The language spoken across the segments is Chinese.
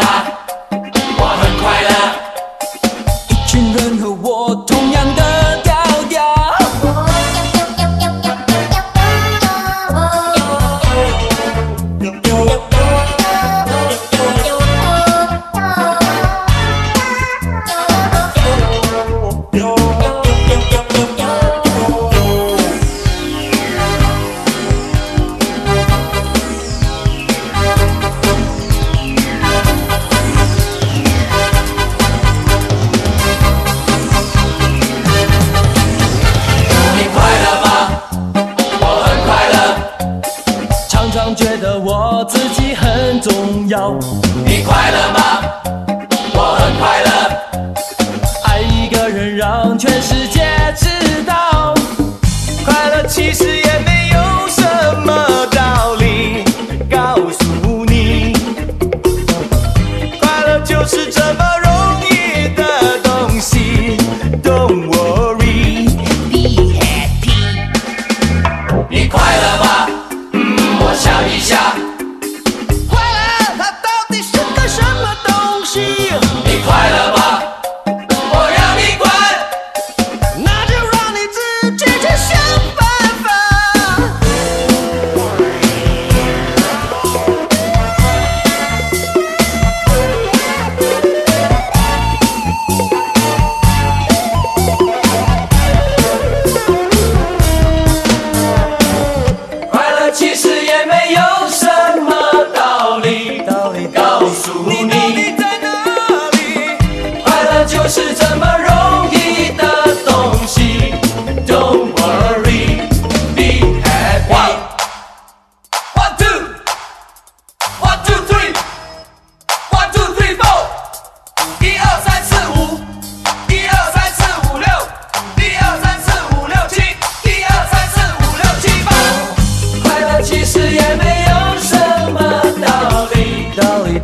快要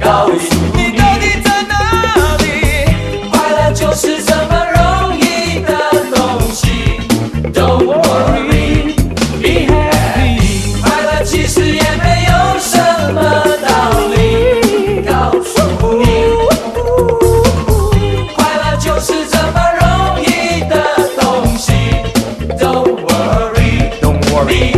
告诉你，你到底在哪里？快乐就是这么容易的东西，Don't worry，Be happy。快乐其实也没有什么道理。告诉你，快乐就是这么容易的东西，Don't worry，Don't worry。